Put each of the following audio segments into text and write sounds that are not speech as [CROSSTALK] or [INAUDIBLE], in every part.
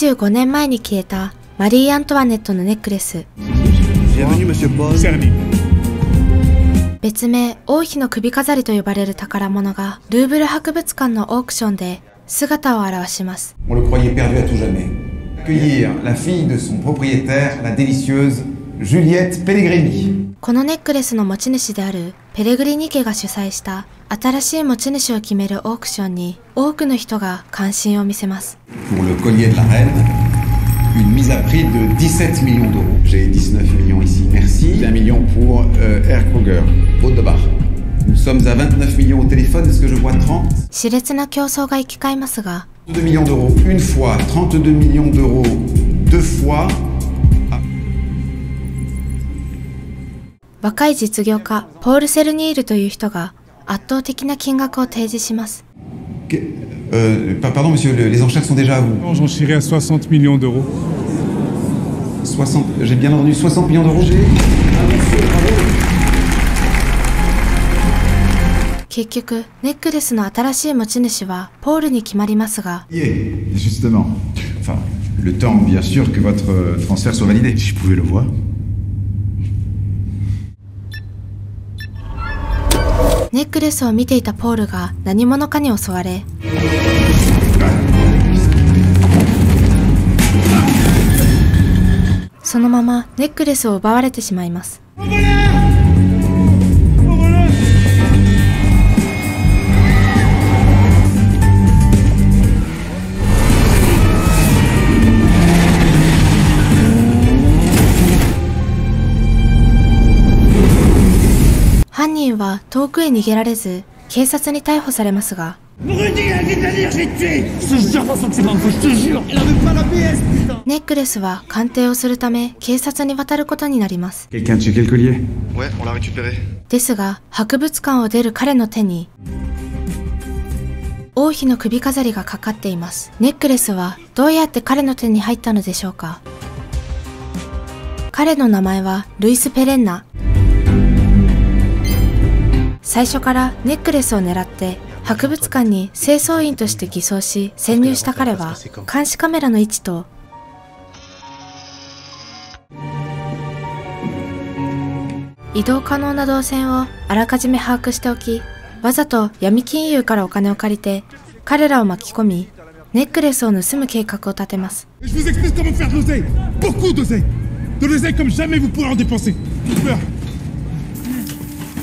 25年前に消えたマリー・アントワネットのネックレス.別名王妃の首飾りと呼ばれる宝物がルーブル博物館のオークションで姿を現します On le croyait perdu à tout jamais. Accueillir la fille de son propriétaire, la délicieuse Juliette Pellegrini. このネックレスの持ち主であるペレグリニ家が主催した新しい持ち主を決めるオークションに多くの人が関心を見せます。 Pour le collier de la reine, une mise à prix de 17 millions d'euros. J'ai 19 millions ici, merci. 1 million pour euh, Air Kruger, Haute de Bar. Nous sommes à 29 millions au téléphone, est-ce que je vois 30 熾烈な競争が行き交いますが、 2 millions d'euros une fois, 32 millions d'euros deux fois. 若い実業家ポール・セルニールという人が圧倒的な金額を提示します。Euh, pa- pardon monsieur, le- les enchères sont déjà à vous. Non, J'en chierai à 60 millions d'euros. 60, j'ai bien entendu 60 millions d'euros. J'ai- 結局、ネックレスの新しい持ち主はポールに決まりますが、Y est, justement. Enfin, le temps, bien sûr, que votre euh, transfert soit validé. Si je pouvais le voir. ネックレスを見ていたポールが何者かに襲われ、そのままネックレスを奪われてしまいます。は遠くへ逃げられず警察に逮捕されますが。ネックレスは鑑定をするため警察に渡ることになります。ですが博物館を出る彼の手に王妃の首飾りがかかっています。ネックレスはどうやって彼の手に入ったのでしょうか。彼の名前はルイス・ペレンナ。最初からネックレスを狙って博物館に清掃員として偽装し潜入した彼は監視カメラの位置と移動可能な動線をあらかじめ把握しておき、わざと闇金融からお金を借りて、彼らを巻き込み、ネックレスを盗む計画を立てます。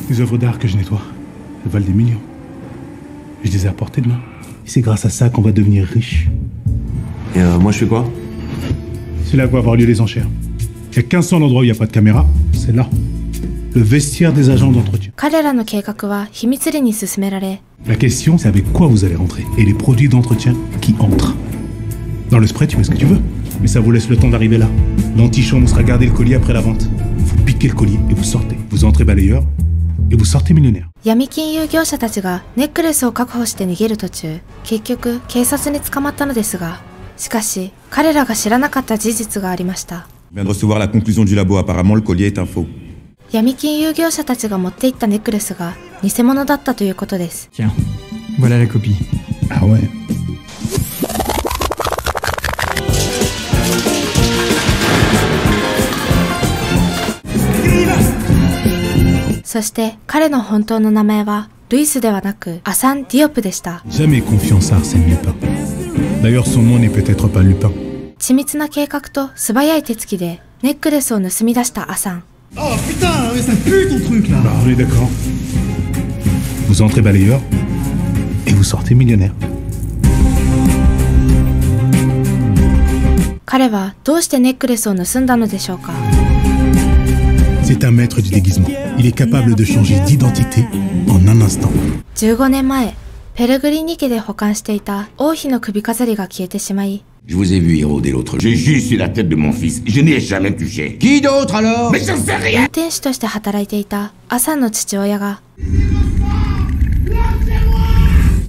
Les œuvres d'art que je nettoie, elles valent des millions. Je les ai apportées de main. Et c'est grâce à ça qu'on va devenir riche. Et euh, moi, je fais quoi? C'est là que vont avoir lieu les enchères. Il y a 1500 endroits où il n'y a pas de caméra, c'est là. Le vestiaire des agents d'entretien. La question, c'est avec quoi vous allez rentrer? Et les produits d'entretien qui entrent? Dans le spray, tu mets ce que tu veux, mais ça vous laisse le temps d'arriver là. L'antichambre sera garder le colis après la vente. Vous piquez le colis et vous sortez. Vous entrez balayeur, 闇金融業者たちがネックレスを確保して逃げる途中結局警察に捕まったのですがしかし彼らが知らなかった事実がありました。闇金融業者たちが持っていったネックレスが偽物だったということです。そして彼の本当の名前はルイスではなくアサン・ディオプでした。緻密な計画と素早い手つきでネックレスを盗み出したアサン。彼はどうしてネックレスを盗んだのでしょうか。C'est un maître du déguisement. Il est capable de changer d'identité en un instant. 15年前、ペレグリニ家で保管していた王妃の首飾りが消えてしまい、Je vous ai vu éroder l'autre. J'ai juste la tête de mon fils. Je n'y ai jamais touché. Qui d'autre alors Mais j'en sais 運 rien 転手として働いていたアサンの父親が、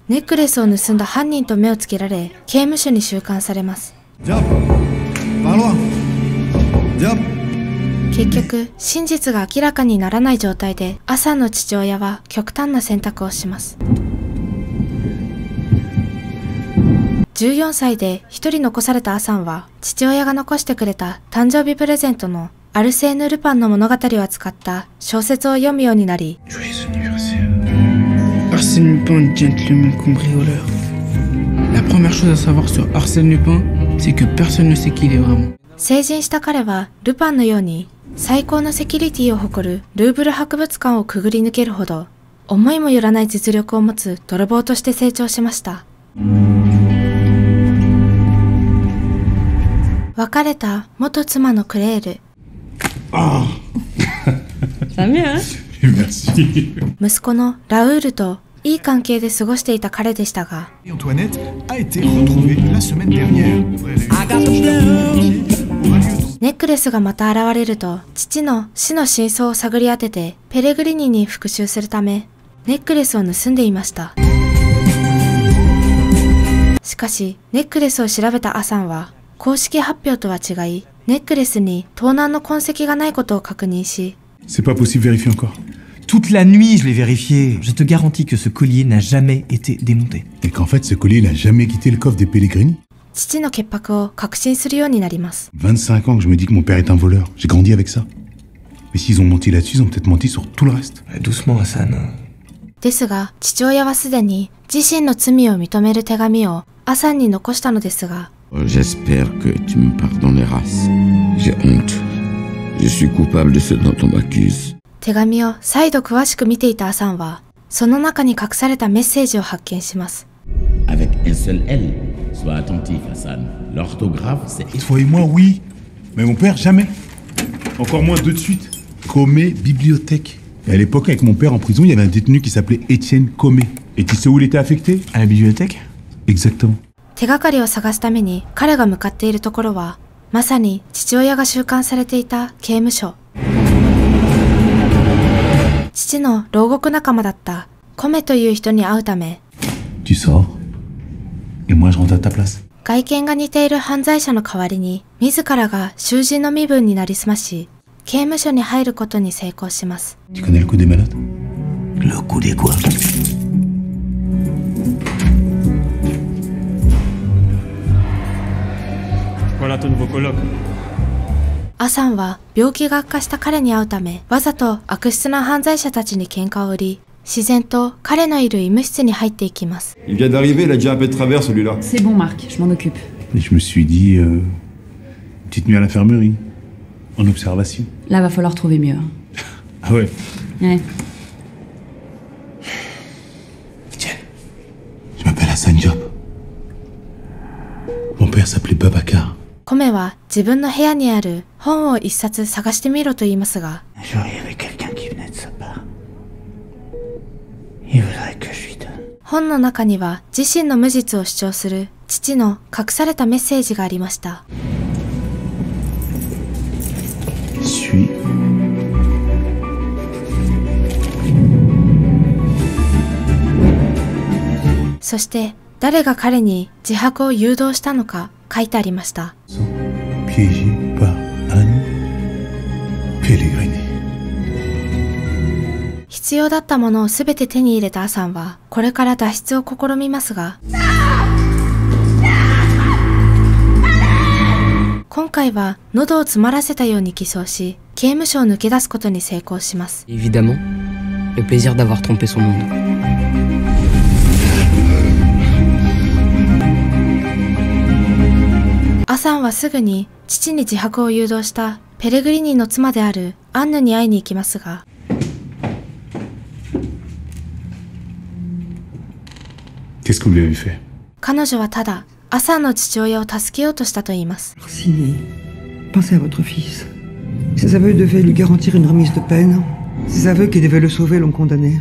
ネックレスを盗んだ犯人と目をつけられ、刑務所に収監されます。Diop Par loin Diop 結局真実が明らかにならない状態で朝の父親は極端な選択をします。14歳で1人残されたアサンは父親が残してくれた誕生日プレゼントのアルセーヌ・ルパンの物語を扱った小説を読むようになり成人した彼はルパンのように最高のセキュリティを誇るルーブル博物館をくぐり抜けるほど思いもよらない実力を持つ泥棒として成長しました。別れた元妻のクレール、hein Merci. 息子のラウールといい関係で過ごしていた彼でしたが、ネックレスがまた現れると、父の死の真相を探り当てて、ペレグリニに復讐するため、ネックレスを盗んでいました。しかし、ネックレスを調べたアサンは、公式発表とは違い、ネックレスに盗難の痕跡がないことを確認し、C'est pas possible, vérifie encore. Toute la nuit, je l'ai vérifié. Je te garantis que ce collier n'a jamais été démonté. Et qu'en fait, ce collier n'a jamais quitté le coffre des Pellegrini. 父の潔白を確信するようになります。25 ans que je me dis que mon père est un voleur. J'ai grandi avec ça. Mais s'ils ont menti là-dessus, ils ont peut-être menti sur tout le reste. Doucement, Hassan. ですが、父親はすでに自身の罪を認める手紙をアサンに残したのですが、J'espère que tu me pardonneras. J'ai honte. Je suis coupable de ce dont on m'accuse. 手紙を再度詳しく見ていたアサンは、その中に隠されたメッセージを発見します。Avec un seul L. Sois attentif, Hassan. L'orthographe, c'est... Toi et moi, oui. Mais mon père, jamais. Encore moins deux de suite. Comé Bibliothèque. Et à l'époque, avec mon père en prison, il y avait un détenu qui s'appelait Étienne Comé. Et tu sais où il était affecté À la bibliothèque Exactement. 手がかりを探すために彼が向かっているところは、まさに父親が収監されていた刑務所。父の牢獄仲間だったコメという人に会うため、 Tu sors. 外見が似ている犯罪者の代わりに、自らが囚人の身分になりすまし、刑務所に入ることに成功します。アサンは病気が悪化した彼に会うため、わざと悪質な犯罪者たちに喧嘩を売り、自然と彼のいる医務室に入っていきます。 Il vient d'arriver, il a déjà un peu de travers celui-là. C'est bon, Marc, je m'en occupe. Et je me suis dit, euh, une petite nuit à l'infirmerie. En observation. Là, va falloir trouver mieux. [LAUGHS] Ah ouais Ouais. Je m'appelle Hassan Diop. Mon père s'appelait Babacar. コメは自分の部屋にある本を一冊探してみろと言いますが、 本の中には自身の無実を主張する父の隠されたメッセージがありました。Suis. «そして誰が彼に自白を誘導したのか書いてありました。必要だったものをすべて手に入れたアサンは、これから脱出を試みますが、今回は喉を詰まらせたように偽装し、刑務所を抜け出すことに成功します。Évidemment, le plaisir d'avoir trompé son monde. アサンはすぐに父に自白を誘導したペレグリニの妻であるアンヌに会いに行きますが、Qu'est-ce que vous lui avez fait 彼女はただアサンの父親を助けようとしたと言います。 Orsini, pensez à votre fils. Ses aveux devaient lui garantir une remise de peine. Ses aveux qui devaient le sauver l'ont condamné.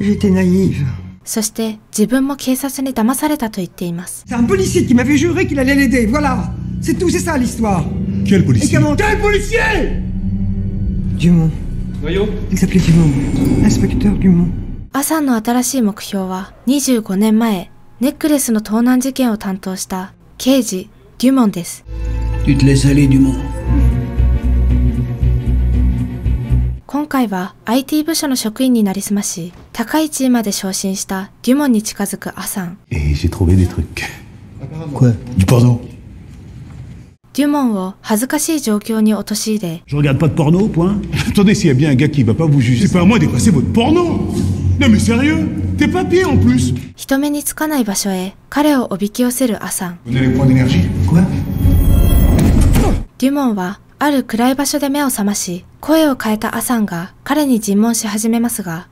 J'étais naïve. そして自分も警察に騙されたと言っています。 C'est un policier qui m'avait juré qu'il allait l'aider, voilà C'est tout, c'est ça l'histoire Quel Et policier comment... Quel policier Dumont. Voyons. Il s'appelait Dumont. Inspecteur Dumont. アサンの新しい目標は25年前、ネックレスの盗難事件を担当した刑事、デュモンです。今回は IT 部署の職員になりすまし、高い地位まで昇進したデュモンに近づくアサン。Et j'ai trouvé des trucs. Quoi Du porno. デュモンを恥ずかしい状況に陥れ人目につかない場所へ彼をアサン。デュモンはある暗い場所で目を覚まし声を変えたアサンが彼に尋問し始めますが。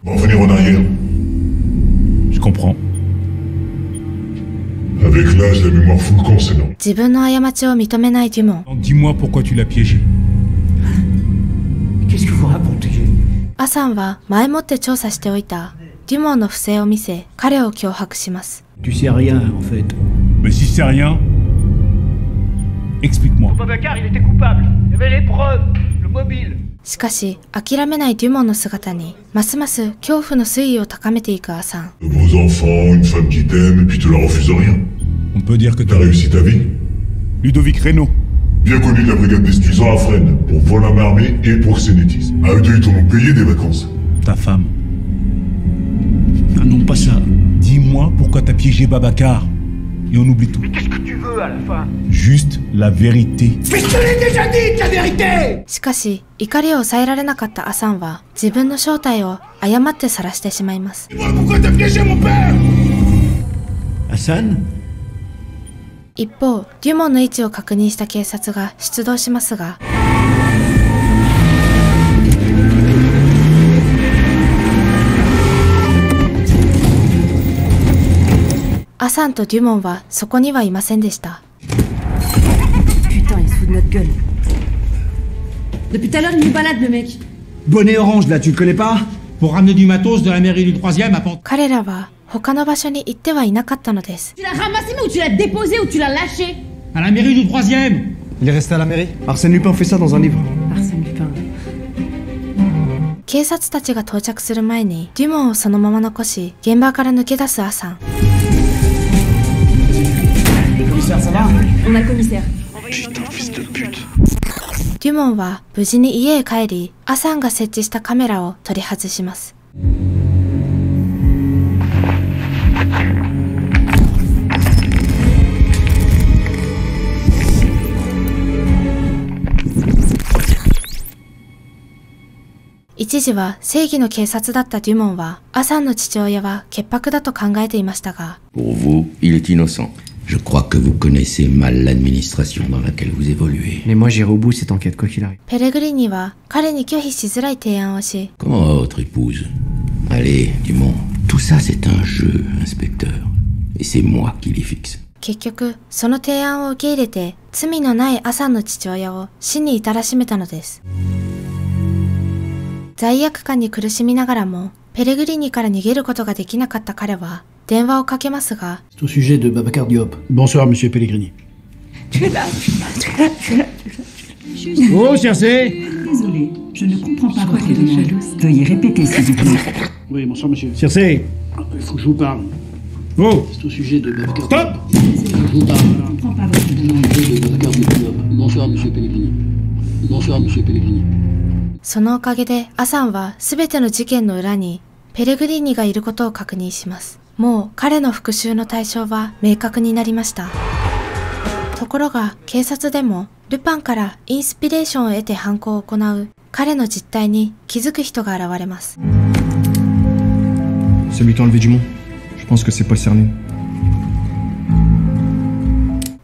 Avec l'âge, la mémoire fout le camp, c'est non. 自分の過ちを認めないデュモン。 Dis-moi pourquoi tu l'as piégé. Qu'est-ce que vous racontez アサンは前もって調査しておいたデュモンの不正を見せ、彼を脅迫します。 Tu sais rien, en fait. Mais si c'est rien, explique-moi. Babacar, il était coupable. Il y avait les preuves, le mobile. しかし、諦めないデュモンの姿に、ますます恐怖の水位を高めていくアサン。 De beaux enfants, une femme qui t'aime, et puis tu la refuses rien. On peut dire que T'as réussi ta vie Ludovic Reynaud. Bien connu de la brigade des Stuisans à Fresnes, pour vol à main armée et proxénétisme. À eux deux, ils t'en ont payé des vacances. Ta femme. Ah non, pas ça. Dis-moi pourquoi t'as piégé Babacar. Et on oublie tout. Mais qu'est-ce que しかし、怒りを抑えられなかったアサンは、自分の正体を誤ってさらしてしまいます。一方、デュモンの位置を確認した警察が出動しますが。アサンとデュモンはそこにはいませんでした。Depuis tout à l'heure, il nous balade, le mec. Bonnet orange, là, tu le connais pas Pour ramener du matos de la mairie du 3ème à Pont. 彼らは他の場所に行ってはいなかったのです。Tu l'as ramassé, mais ou tu l'as déposé ou tu l'as lâché À la mairie du 3ème Il est resté à la mairie Arsène Lupin fait ça dans un livre. Arsène Lupin. 警察たちが到着する前にデュモンをそのまま残し現場から抜け出すアサンデュモンは無事に家へ帰りアサンが設置したカメラを取り外します。一時は正義の警察だったデュモンは、アサンの父親は潔白だと考えていましたが、ペレグリニは彼に拒否しづらい提案をし、結局、その提案を受け入れて、罪のないアサンの父親を死に至らしめたのです。罪悪感に苦しみながらも、ペレグリーニから逃げることができなかった彼は、電話をかけますが、au sujet de Babacar Diop. Bonsoir, monsieur Pellegrini. Tu es là, tu es là, tu es là, tu es là. Oh, Cersei Désolé, je ne comprends pas votre demande. Veuillez répéter, s'il vous plaît. Oui, bonsoir, monsieur. Cersei Il faut que je vous parle. Oh C'est au sujet de Babacar Stop Je vous parle. Je ne comprends pas votre demande. Bonsoir, monsieur Pellegrini. Bonsoir, monsieur Pellegrini. そのおかげでアサンは全ての事件の裏にペレグリーニがいることを確認します。もう彼の復讐の対象は明確になりました。ところが警察でもルパンからインスピレーションを得て犯行を行う彼の実態に気づく人が現れます。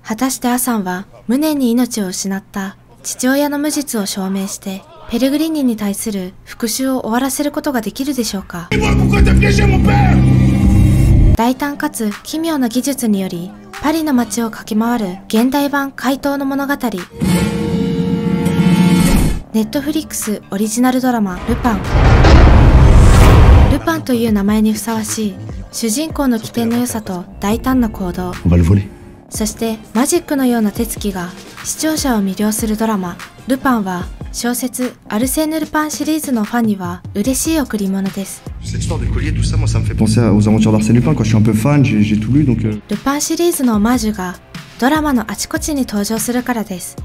果たしてアサンは無念に命を失った父親の無実を証明してペレグリーニに対する復讐を終わらせることができるでしょうか？大胆かつ奇妙な技術によりパリの街を駆け回る現代版怪盗の物語。ネットフリックスオリジナルドラマ「ルパン」ルパンという名前にふさわしい主人公の起点の良さと大胆な行動.そしてマジックのような手つきが視聴者を魅了するドラマ「ルパン」は小説アルセーヌルパンシリーズのファンには嬉しい贈り物です。ルパンシリーズのオマージュがドラマのあちこちに登場するからです。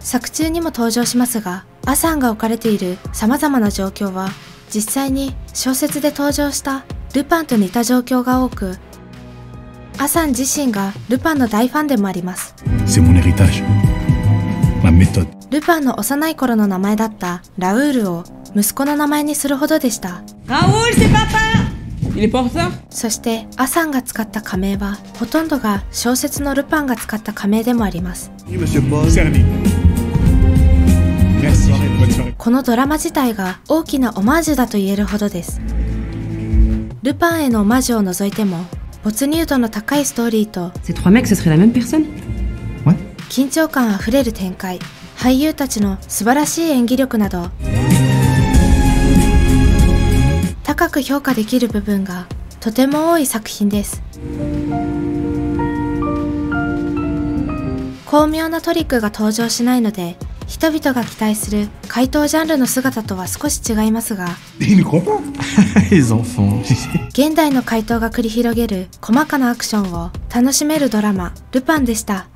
作中にも登場しますが、アサンが置かれているさまざまな状況は、実際に小説で登場したルパンと似た状況が多く、アサン自身がルパンの大ファンでもあります。ルパンの幼い頃の名前だったラウールを息子の名前にするほどでした。そしてアサンが使った仮名はほとんどが小説のルパンが使った仮名でもあります。このドラマ自体が大きなオマージュだと言えるほどです。ルパンへのオマージュを除いても没入度の高いストーリーと緊張感あふれる展開。俳優たちの素晴らしい演技力など。高く評価できる部分がとても多い作品です。巧妙なトリックが登場しないので人々が期待する怪盗ジャンルの姿とは少し違いますが. [LAUGHS] 現代の怪盗が繰り広げる細かなアクションを楽しめるドラマ「ルパン」でした。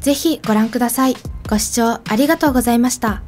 ぜひご覧ください。ご視聴ありがとうございました